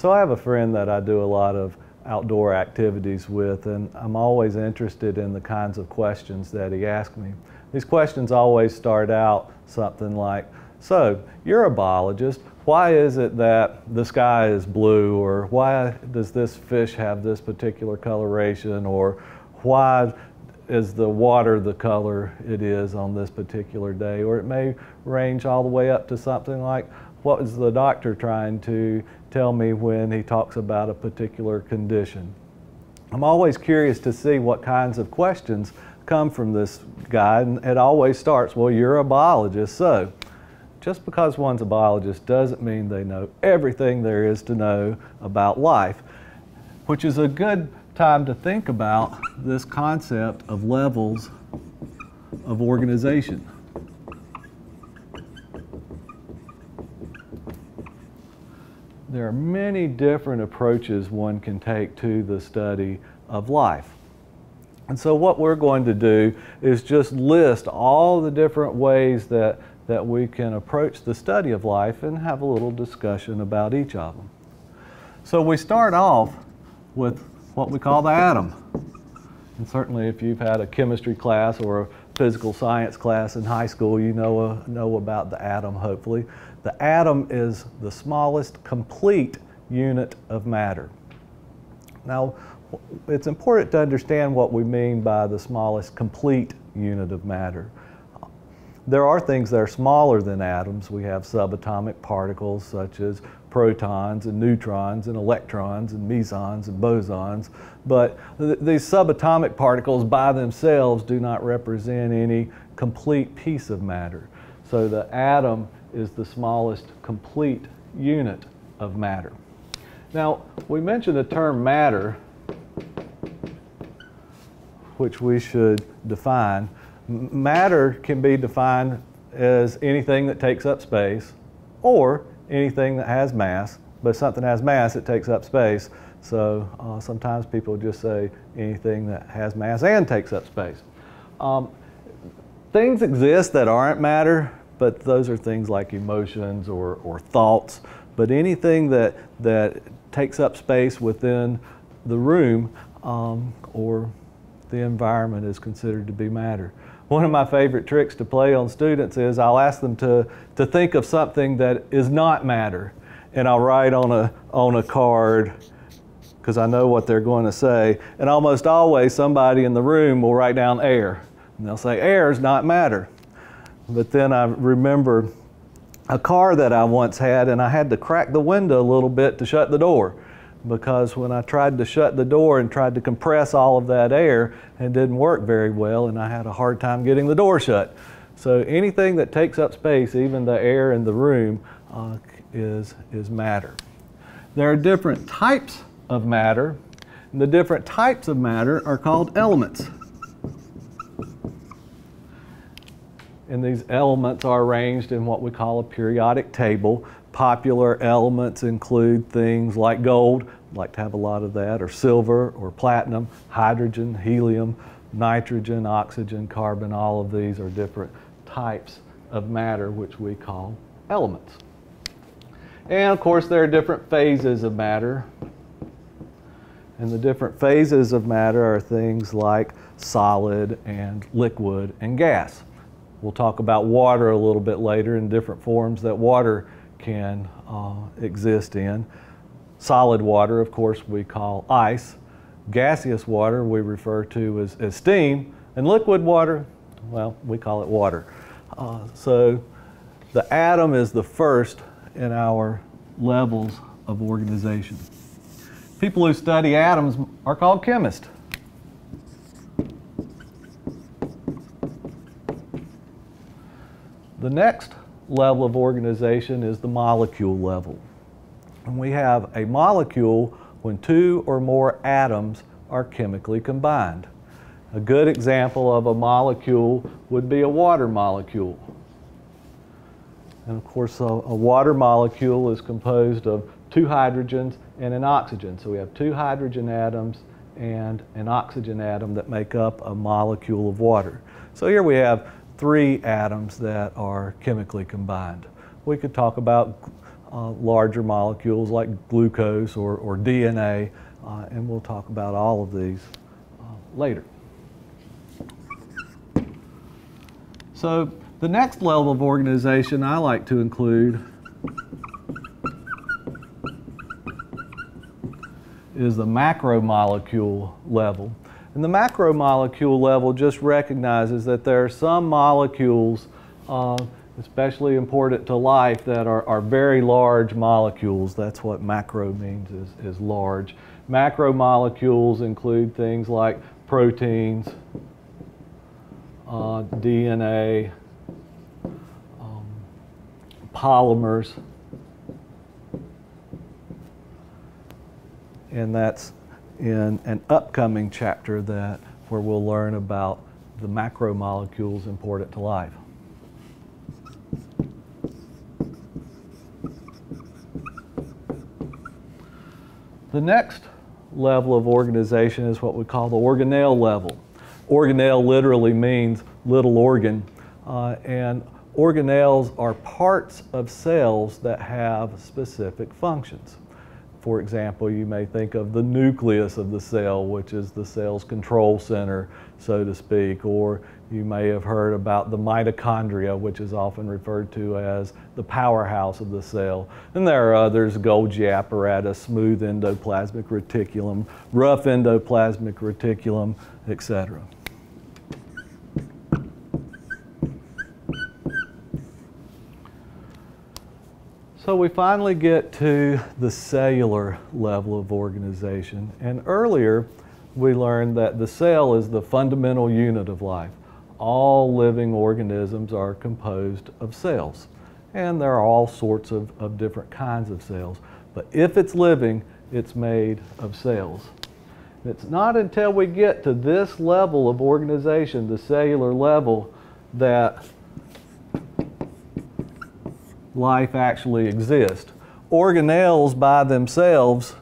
So I have a friend that I do a lot of outdoor activities with, and I'm always interested in the kinds of questions that he asks me. These questions always start out something like, so you're a biologist, why is it that the sky is blue, or why does this fish have this particular coloration, or why is the water the color it is on this particular day? Or it may range all the way up to something like, what is the doctor trying to tell me when he talks about a particular condition? I'm always curious to see what kinds of questions come from this guy, and it always starts, well, you're a biologist, so just because one's a biologist doesn't mean they know everything there is to know about life, which is a good time to think about this concept of levels of organization. There are many different approaches one can take to the study of life. And so what we're going to do is just list all the different ways that, that we can approach the study of life and have a little discussion about each of them. So we start off with what we call the atom. And certainly if you've had a chemistry class or a physical science class in high school, you know, uh, know about the atom, hopefully. The atom is the smallest complete unit of matter. Now, it's important to understand what we mean by the smallest complete unit of matter. There are things that are smaller than atoms. We have subatomic particles such as protons and neutrons and electrons and mesons and bosons. But th these subatomic particles by themselves do not represent any complete piece of matter. So the atom is the smallest complete unit of matter. Now, we mentioned the term matter, which we should define. Matter can be defined as anything that takes up space or anything that has mass, but something has mass, it takes up space. So uh, sometimes people just say anything that has mass and takes up space. Um, things exist that aren't matter, but those are things like emotions or, or thoughts. But anything that, that takes up space within the room um, or the environment is considered to be matter. One of my favorite tricks to play on students is I'll ask them to, to think of something that is not matter. And I'll write on a, on a card, because I know what they're going to say. And almost always somebody in the room will write down air. And they'll say, air is not matter. But then I remember a car that I once had, and I had to crack the window a little bit to shut the door because when I tried to shut the door and tried to compress all of that air, it didn't work very well and I had a hard time getting the door shut. So anything that takes up space, even the air in the room, uh, is, is matter. There are different types of matter, and the different types of matter are called elements. And these elements are arranged in what we call a periodic table Popular elements include things like gold, I'd like to have a lot of that, or silver, or platinum, hydrogen, helium, nitrogen, oxygen, carbon, all of these are different types of matter which we call elements. And of course there are different phases of matter. And the different phases of matter are things like solid and liquid and gas. We'll talk about water a little bit later in different forms that water can uh, exist in. Solid water, of course, we call ice. Gaseous water we refer to as, as steam. And liquid water, well, we call it water. Uh, so the atom is the first in our levels of organization. People who study atoms are called chemists. The next level of organization is the molecule level. And we have a molecule when two or more atoms are chemically combined. A good example of a molecule would be a water molecule. And of course, a, a, water molecule is composed of two hydrogens and an oxygen. So we have two hydrogen atoms and an oxygen atom that make up a molecule of water. So here we have three atoms that are chemically combined. We could talk about uh, larger molecules like glucose or, or DNA, uh, and we'll talk about all of these uh, later. So the next level of organization I like to include is the macromolecule level. And the macromolecule level just recognizes that there are some molecules, uh, especially important to life, that are, are very large molecules. That's what macro means, is, is large. Macromolecules include things like proteins, uh, DNA, um, polymers, and that's in an upcoming chapter that where we'll learn about the macromolecules important to life. The next level of organization is what we call the organelle level. Organelle literally means little organ, uh, and organelles are parts of cells that have specific functions. For example, you may think of the nucleus of the cell, which is the cell's control center, so to speak, or you may have heard about the mitochondria, which is often referred to as the powerhouse of the cell. And there are others, Golgi apparatus, smooth endoplasmic reticulum, rough endoplasmic reticulum, etc. So we finally get to the cellular level of organization. And earlier, we learned that the cell is the fundamental unit of life. All living organisms are composed of cells. And there are all sorts of, of different kinds of cells. But if it's living, it's made of cells. It's not until we get to this level of organization, the cellular level, that life actually exists. Organelles by themselves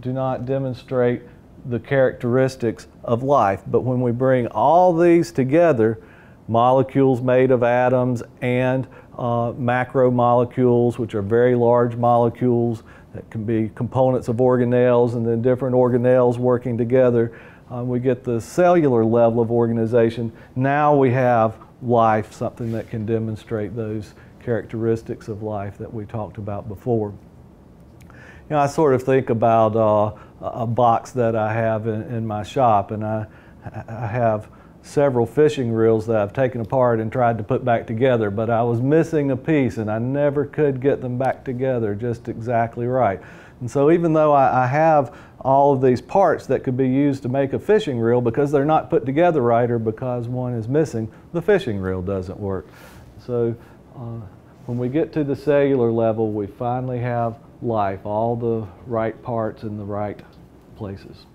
do not demonstrate the characteristics of life, but when we bring all these together, molecules made of atoms and uh, macromolecules, which are very large molecules that can be components of organelles and then different organelles working together, uh, we get the cellular level of organization. Now we have life, something that can demonstrate those characteristics of life that we talked about before. You know, I sort of think about uh, a box that I have in, in, my shop, and I, I have several fishing reels that I've taken apart and tried to put back together, but I was missing a piece and I never could get them back together just exactly right. And so even though I, I have all of these parts that could be used to make a fishing reel, because they're not put together right or because one is missing, the fishing reel doesn't work. So uh, when we get to the cellular level, we finally have life, all the right parts in the right places.